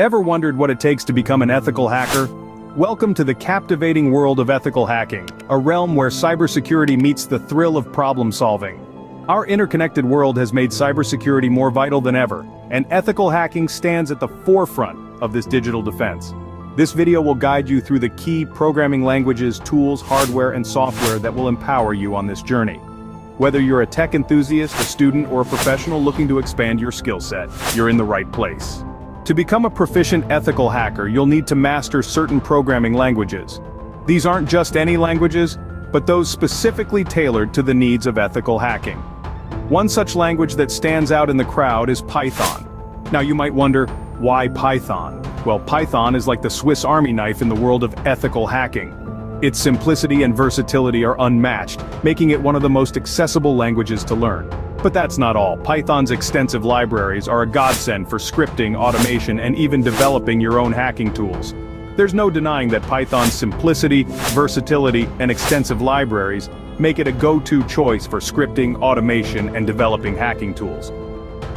Ever wondered what it takes to become an ethical hacker? Welcome to the captivating world of ethical hacking, a realm where cybersecurity meets the thrill of problem solving. Our interconnected world has made cybersecurity more vital than ever, and ethical hacking stands at the forefront of this digital defense. This video will guide you through the key programming languages, tools, hardware, and software that will empower you on this journey. Whether you're a tech enthusiast, a student, or a professional looking to expand your skill set, you're in the right place. To become a proficient ethical hacker, you'll need to master certain programming languages. These aren't just any languages, but those specifically tailored to the needs of ethical hacking. One such language that stands out in the crowd is Python. Now you might wonder, why Python? Well, Python is like the Swiss army knife in the world of ethical hacking. Its simplicity and versatility are unmatched, making it one of the most accessible languages to learn. But that's not all. Python's extensive libraries are a godsend for scripting, automation, and even developing your own hacking tools. There's no denying that Python's simplicity, versatility, and extensive libraries make it a go-to choice for scripting, automation, and developing hacking tools.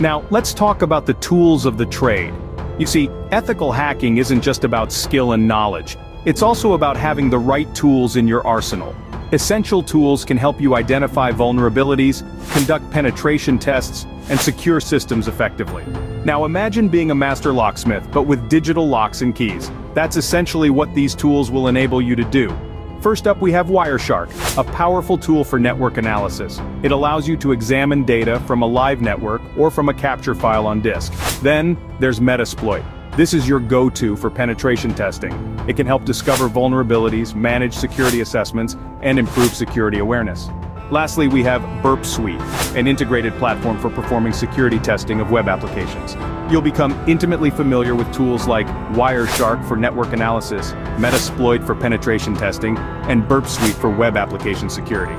Now, let's talk about the tools of the trade. You see, ethical hacking isn't just about skill and knowledge. It's also about having the right tools in your arsenal. Essential tools can help you identify vulnerabilities, conduct penetration tests, and secure systems effectively. Now imagine being a master locksmith, but with digital locks and keys. That's essentially what these tools will enable you to do. First up we have Wireshark, a powerful tool for network analysis. It allows you to examine data from a live network or from a capture file on disk. Then, there's Metasploit, this is your go-to for penetration testing. It can help discover vulnerabilities, manage security assessments, and improve security awareness. Lastly, we have Burp Suite, an integrated platform for performing security testing of web applications. You'll become intimately familiar with tools like Wireshark for network analysis, Metasploit for penetration testing, and Burp Suite for web application security.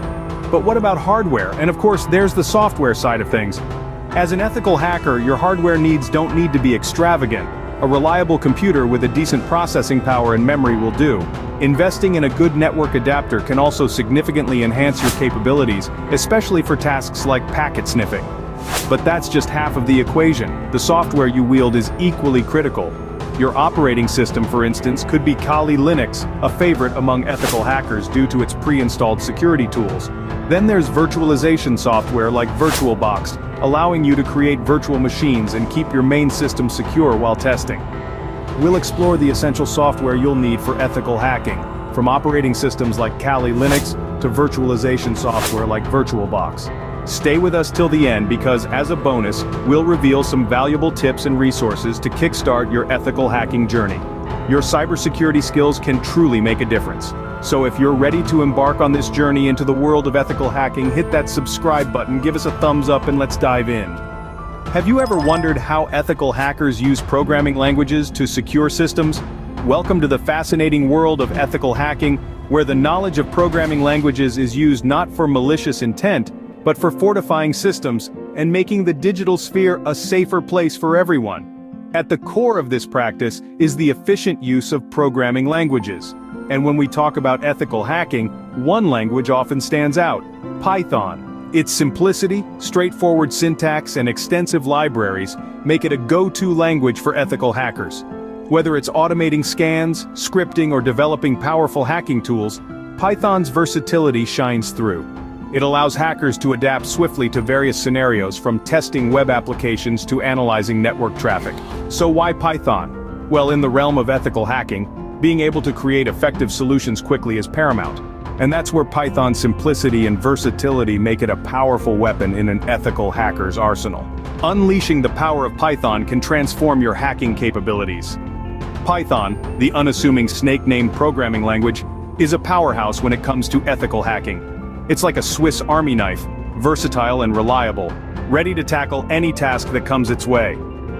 But what about hardware? And of course, there's the software side of things. As an ethical hacker, your hardware needs don't need to be extravagant. A reliable computer with a decent processing power and memory will do. Investing in a good network adapter can also significantly enhance your capabilities, especially for tasks like packet sniffing. But that's just half of the equation. The software you wield is equally critical. Your operating system, for instance, could be Kali Linux, a favorite among ethical hackers due to its pre-installed security tools. Then there's virtualization software like VirtualBox, allowing you to create virtual machines and keep your main system secure while testing. We'll explore the essential software you'll need for ethical hacking, from operating systems like Kali Linux to virtualization software like VirtualBox. Stay with us till the end because, as a bonus, we'll reveal some valuable tips and resources to kickstart your ethical hacking journey. Your cybersecurity skills can truly make a difference. So if you're ready to embark on this journey into the world of ethical hacking, hit that subscribe button, give us a thumbs up and let's dive in. Have you ever wondered how ethical hackers use programming languages to secure systems? Welcome to the fascinating world of ethical hacking, where the knowledge of programming languages is used not for malicious intent, but for fortifying systems and making the digital sphere a safer place for everyone. At the core of this practice is the efficient use of programming languages. And when we talk about ethical hacking, one language often stands out, Python. Its simplicity, straightforward syntax, and extensive libraries make it a go-to language for ethical hackers. Whether it's automating scans, scripting, or developing powerful hacking tools, Python's versatility shines through. It allows hackers to adapt swiftly to various scenarios from testing web applications to analyzing network traffic. So why Python? Well, in the realm of ethical hacking, being able to create effective solutions quickly is paramount. And that's where Python's simplicity and versatility make it a powerful weapon in an ethical hacker's arsenal. Unleashing the power of Python can transform your hacking capabilities. Python, the unassuming snake-named programming language, is a powerhouse when it comes to ethical hacking. It's like a Swiss army knife, versatile and reliable, ready to tackle any task that comes its way.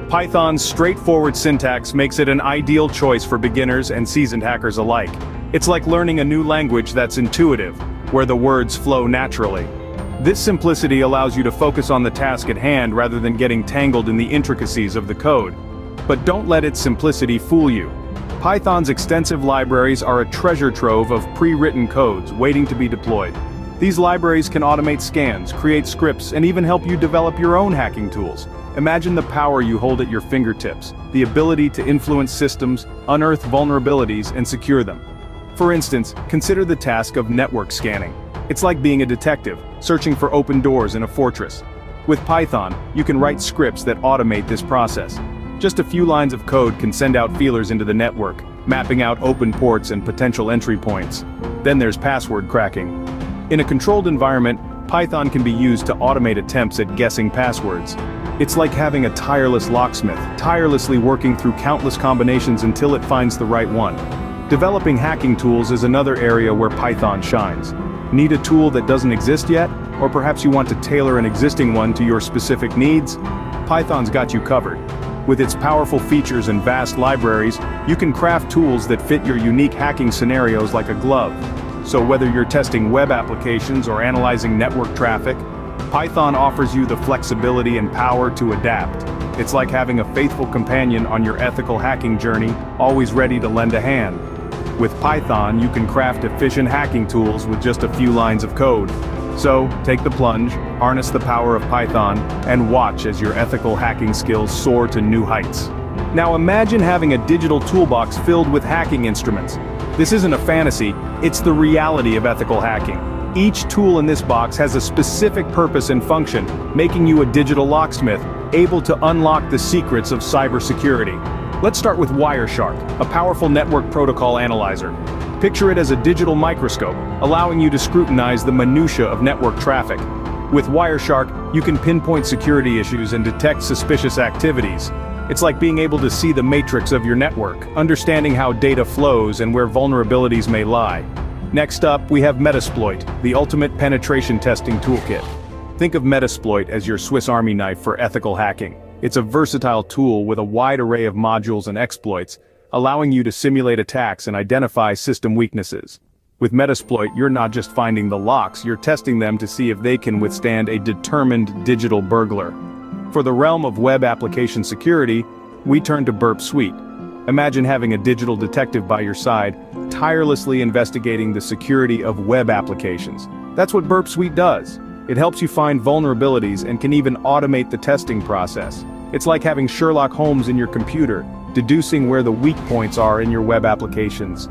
Python's straightforward syntax makes it an ideal choice for beginners and seasoned hackers alike. It's like learning a new language that's intuitive, where the words flow naturally. This simplicity allows you to focus on the task at hand rather than getting tangled in the intricacies of the code. But don't let its simplicity fool you. Python's extensive libraries are a treasure trove of pre-written codes waiting to be deployed. These libraries can automate scans, create scripts, and even help you develop your own hacking tools. Imagine the power you hold at your fingertips, the ability to influence systems, unearth vulnerabilities, and secure them. For instance, consider the task of network scanning. It's like being a detective, searching for open doors in a fortress. With Python, you can write scripts that automate this process. Just a few lines of code can send out feelers into the network, mapping out open ports and potential entry points. Then there's password cracking. In a controlled environment, Python can be used to automate attempts at guessing passwords. It's like having a tireless locksmith, tirelessly working through countless combinations until it finds the right one. Developing hacking tools is another area where Python shines. Need a tool that doesn't exist yet? Or perhaps you want to tailor an existing one to your specific needs? Python's got you covered. With its powerful features and vast libraries, you can craft tools that fit your unique hacking scenarios like a glove. So whether you're testing web applications or analyzing network traffic, Python offers you the flexibility and power to adapt. It's like having a faithful companion on your ethical hacking journey, always ready to lend a hand. With Python you can craft efficient hacking tools with just a few lines of code. So, take the plunge, harness the power of Python, and watch as your ethical hacking skills soar to new heights. Now imagine having a digital toolbox filled with hacking instruments. This isn't a fantasy, it's the reality of ethical hacking. Each tool in this box has a specific purpose and function, making you a digital locksmith, able to unlock the secrets of cybersecurity. Let's start with Wireshark, a powerful network protocol analyzer. Picture it as a digital microscope, allowing you to scrutinize the minutiae of network traffic. With Wireshark, you can pinpoint security issues and detect suspicious activities. It's like being able to see the matrix of your network, understanding how data flows and where vulnerabilities may lie. Next up, we have Metasploit, the ultimate penetration testing toolkit. Think of Metasploit as your Swiss Army knife for ethical hacking. It's a versatile tool with a wide array of modules and exploits, allowing you to simulate attacks and identify system weaknesses. With Metasploit you're not just finding the locks, you're testing them to see if they can withstand a determined digital burglar. For the realm of web application security, we turn to Burp Suite. Imagine having a digital detective by your side, tirelessly investigating the security of web applications. That's what Burp Suite does. It helps you find vulnerabilities and can even automate the testing process. It's like having Sherlock Holmes in your computer, deducing where the weak points are in your web applications.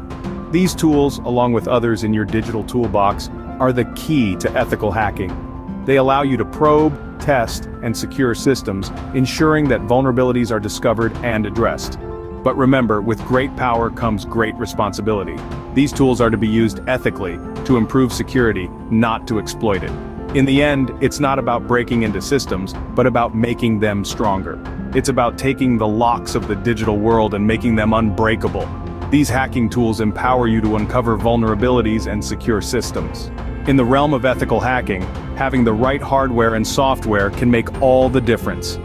These tools, along with others in your digital toolbox, are the key to ethical hacking. They allow you to probe, test, and secure systems, ensuring that vulnerabilities are discovered and addressed. But remember, with great power comes great responsibility. These tools are to be used ethically, to improve security, not to exploit it. In the end, it's not about breaking into systems, but about making them stronger. It's about taking the locks of the digital world and making them unbreakable. These hacking tools empower you to uncover vulnerabilities and secure systems. In the realm of ethical hacking, having the right hardware and software can make all the difference.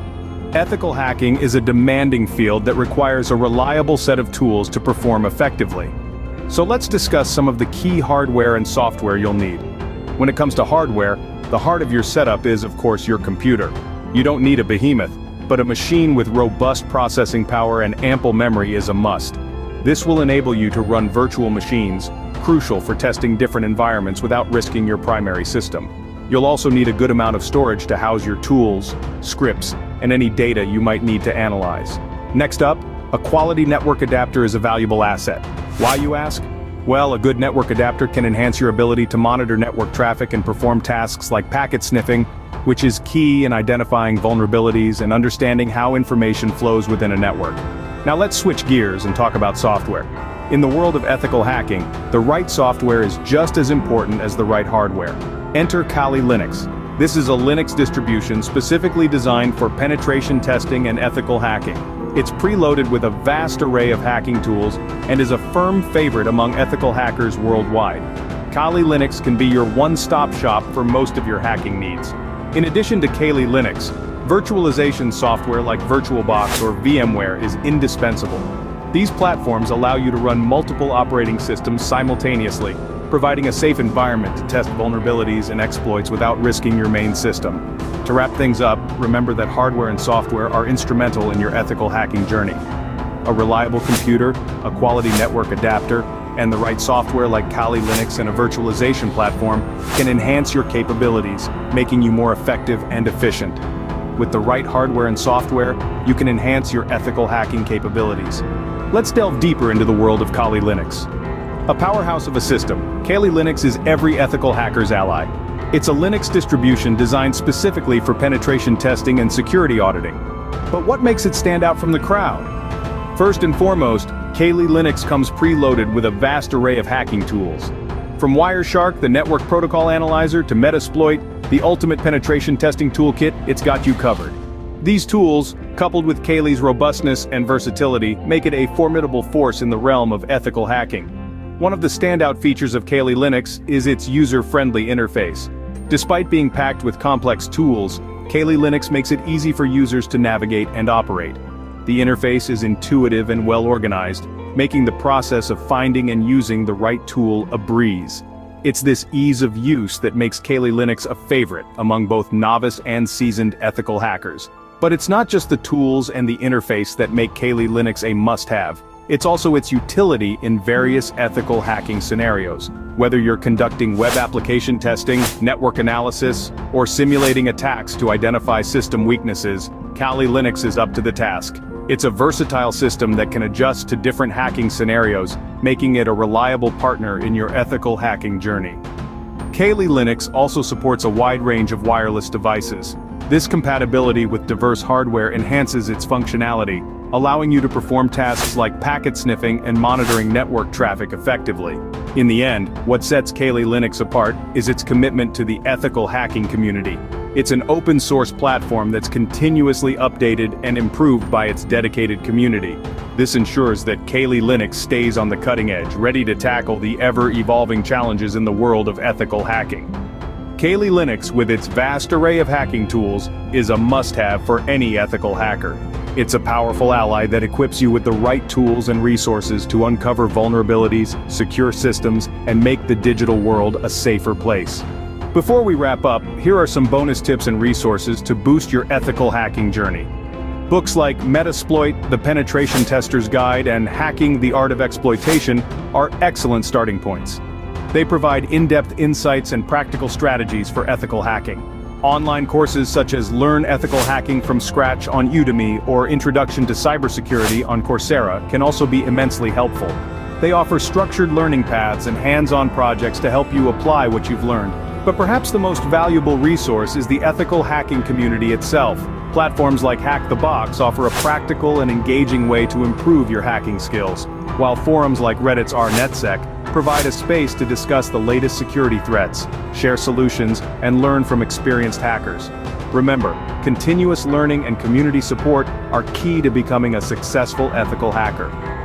Ethical hacking is a demanding field that requires a reliable set of tools to perform effectively. So let's discuss some of the key hardware and software you'll need. When it comes to hardware, the heart of your setup is of course your computer. You don't need a behemoth, but a machine with robust processing power and ample memory is a must. This will enable you to run virtual machines, crucial for testing different environments without risking your primary system. You'll also need a good amount of storage to house your tools, scripts, and any data you might need to analyze. Next up, a quality network adapter is a valuable asset. Why you ask? Well, a good network adapter can enhance your ability to monitor network traffic and perform tasks like packet sniffing, which is key in identifying vulnerabilities and understanding how information flows within a network. Now let's switch gears and talk about software. In the world of ethical hacking, the right software is just as important as the right hardware. Enter Kali Linux. This is a Linux distribution specifically designed for penetration testing and ethical hacking. It's preloaded with a vast array of hacking tools and is a firm favorite among ethical hackers worldwide. Kali Linux can be your one-stop shop for most of your hacking needs. In addition to Kali Linux, virtualization software like VirtualBox or VMware is indispensable. These platforms allow you to run multiple operating systems simultaneously, providing a safe environment to test vulnerabilities and exploits without risking your main system. To wrap things up, remember that hardware and software are instrumental in your ethical hacking journey. A reliable computer, a quality network adapter, and the right software like Kali Linux and a virtualization platform can enhance your capabilities, making you more effective and efficient. With the right hardware and software, you can enhance your ethical hacking capabilities. Let's delve deeper into the world of Kali Linux. A powerhouse of a system, Kali Linux is every ethical hacker's ally. It's a Linux distribution designed specifically for penetration testing and security auditing. But what makes it stand out from the crowd? First and foremost, Kali Linux comes preloaded with a vast array of hacking tools. From Wireshark, the network protocol analyzer, to Metasploit, the ultimate penetration testing toolkit, it's got you covered. These tools, coupled with Kali's robustness and versatility, make it a formidable force in the realm of ethical hacking. One of the standout features of Kali Linux is its user-friendly interface. Despite being packed with complex tools, Kali Linux makes it easy for users to navigate and operate. The interface is intuitive and well-organized, making the process of finding and using the right tool a breeze. It's this ease of use that makes Kali Linux a favorite among both novice and seasoned ethical hackers. But it's not just the tools and the interface that make Kali Linux a must-have. It's also its utility in various ethical hacking scenarios. Whether you're conducting web application testing, network analysis, or simulating attacks to identify system weaknesses, Kali Linux is up to the task. It's a versatile system that can adjust to different hacking scenarios, making it a reliable partner in your ethical hacking journey. Kali Linux also supports a wide range of wireless devices. This compatibility with diverse hardware enhances its functionality, allowing you to perform tasks like packet sniffing and monitoring network traffic effectively. In the end, what sets Kali Linux apart is its commitment to the ethical hacking community. It's an open source platform that's continuously updated and improved by its dedicated community. This ensures that Kali Linux stays on the cutting edge, ready to tackle the ever-evolving challenges in the world of ethical hacking. Kali Linux, with its vast array of hacking tools, is a must-have for any ethical hacker. It's a powerful ally that equips you with the right tools and resources to uncover vulnerabilities, secure systems, and make the digital world a safer place. Before we wrap up, here are some bonus tips and resources to boost your ethical hacking journey. Books like Metasploit, The Penetration Tester's Guide, and Hacking the Art of Exploitation are excellent starting points. They provide in-depth insights and practical strategies for ethical hacking. Online courses such as Learn Ethical Hacking from Scratch on Udemy or Introduction to Cybersecurity on Coursera can also be immensely helpful. They offer structured learning paths and hands-on projects to help you apply what you've learned. But perhaps the most valuable resource is the ethical hacking community itself. Platforms like Hack the Box offer a practical and engaging way to improve your hacking skills, while forums like Reddit's RNetSec provide a space to discuss the latest security threats, share solutions, and learn from experienced hackers. Remember, continuous learning and community support are key to becoming a successful ethical hacker.